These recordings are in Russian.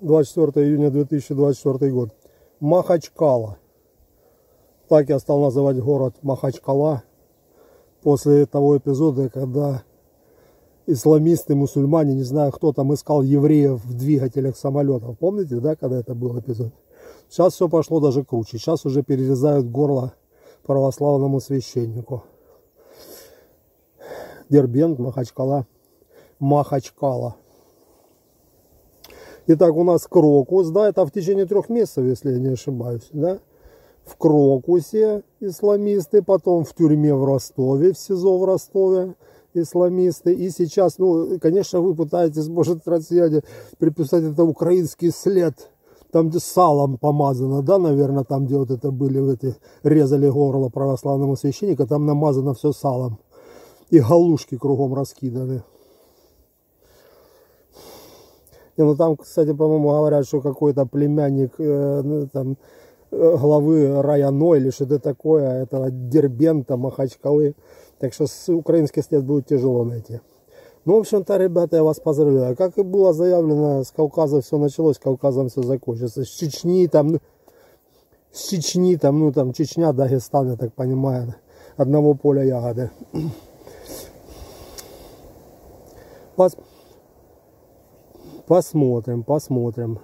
24 июня 2024 год. Махачкала. Так я стал называть город Махачкала после того эпизода, когда исламисты, мусульмане, не знаю, кто там искал евреев в двигателях самолетов. Помните, да, когда это был эпизод? Сейчас все пошло даже круче. Сейчас уже перерезают горло православному священнику. Дербент, Махачкала. Махачкала. Итак, у нас Крокус, да, это в течение трех месяцев, если я не ошибаюсь, да. В Крокусе исламисты, потом в тюрьме в Ростове, в СИЗО в Ростове исламисты. И сейчас, ну, конечно, вы пытаетесь, может, россияне приписать это украинский след, там, где салом помазано, да, наверное, там, где вот это были, эти, резали горло православному священнику, там намазано все салом. И галушки кругом раскиданы. Не, ну там, кстати, по-моему, говорят, что какой-то племянник э, ну, там, э, главы районой или что-то такое, этого Дербента, Махачкалы. Так что украинский след будет тяжело найти. Ну, в общем-то, ребята, я вас поздравляю. Как и было заявлено, с Кавказа все началось, с Кавказом все закончится. С Чечни там, ну, с Чечни там, ну там Чечня, Дагестан, я так понимаю, одного поля ягоды. Пос... Посмотрим, посмотрим.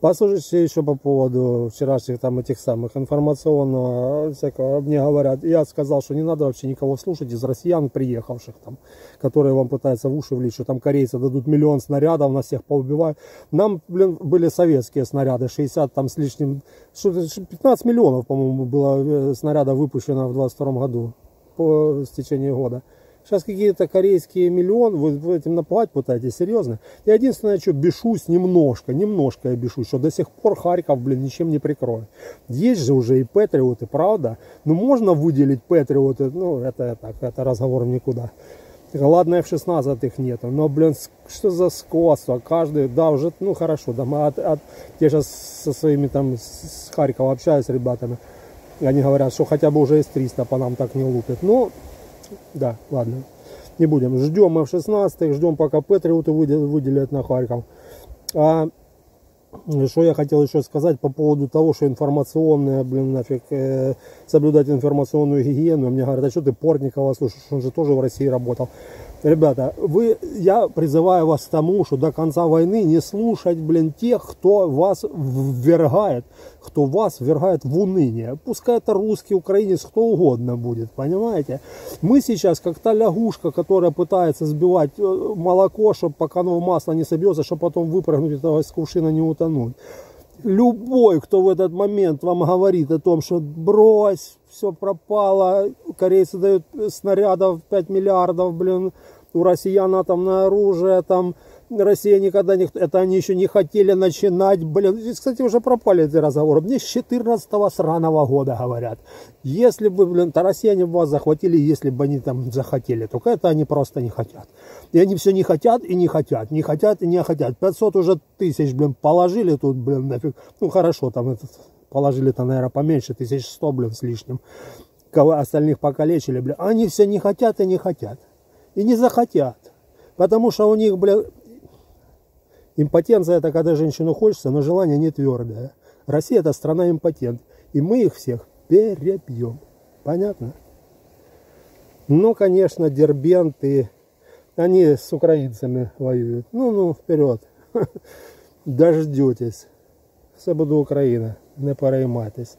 Послушайте еще по поводу вчерашних там этих самых информационного всякого. Мне говорят, я сказал, что не надо вообще никого слушать из россиян, приехавших там, которые вам пытаются в уши влить, что там корейцы дадут миллион снарядов, нас всех поубивают. Нам, блин, были советские снаряды, 60 там с лишним, 15 миллионов, по-моему, было э, снарядов выпущено в 22 году по стечению года. Сейчас какие-то корейские миллион, вы этим напугать пытаетесь, серьезно. Я единственное, что бешусь немножко, немножко я бешусь, что до сих пор Харьков, блин, ничем не прикроет. Есть же уже и патриоты, правда? Ну, можно выделить патриоты, ну, это так, это разговор никуда. Ладно, F-16 их нету, но, блин, что за скотство, каждый, да, уже, ну, хорошо, да, мы от, от, я сейчас со своими там, с Харькова общаюсь с ребятами, они говорят, что хотя бы уже С-300 по нам так не лупят, ну, да, ладно. Не будем. Ждем F-16, ждем пока Патриоты выделят на Харьков. А что я хотел еще сказать по поводу того, что информационная, блин, нафиг, э, соблюдать информационную гигиену. Мне говорят, а что ты Портникова слушаешь, он же тоже в России работал. Ребята, вы, я призываю вас к тому, что до конца войны не слушать, блин, тех, кто вас ввергает, кто вас ввергает в уныние. Пускай это русский, украинец, кто угодно будет, понимаете? Мы сейчас как та лягушка, которая пытается сбивать э, молоко, чтобы пока оно в масло не собьется, чтобы потом выпрыгнуть из кувшина не утонуть любой, кто в этот момент вам говорит о том, что брось, все пропало, корейцы дают снарядов 5 миллиардов, блин, у россиян атомное оружие, там Россия никогда не... Это они еще не хотели начинать. Блин, здесь, кстати, уже пропали эти разговоры. Мне с 14 сраного года говорят. Если бы, блин, то россияне бы вас захватили, если бы они там захотели. Только это они просто не хотят. И они все не хотят и не хотят. Не хотят и не хотят. 500 уже тысяч, блин, положили тут, блин, нафиг. Ну, хорошо, там этот... Положили-то, наверное, поменьше, 1100, блин, с лишним. Кого остальных покалечили, блин. Они все не хотят и не хотят. И не захотят. Потому что у них, блин, Импотенция это когда женщину хочется, но желание не твердое. Россия это страна импотент. И мы их всех перебьем. Понятно? Ну, конечно, дербенты, они с украинцами воюют. Ну, ну, вперед. Дождетесь. Все буде Україна. Не переймайтесь.